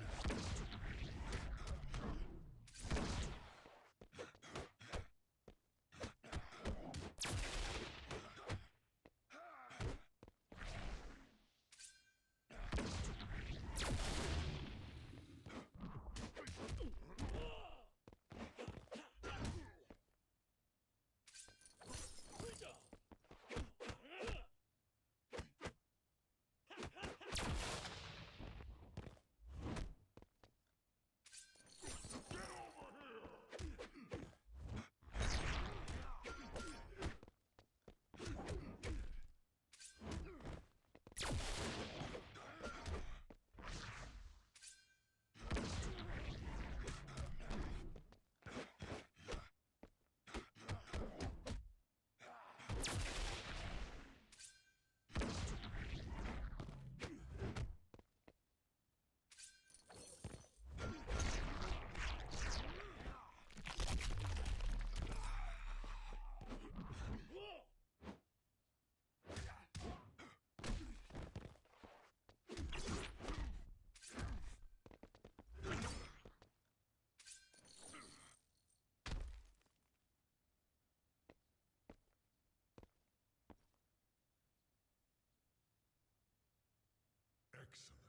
Exit. Jackson.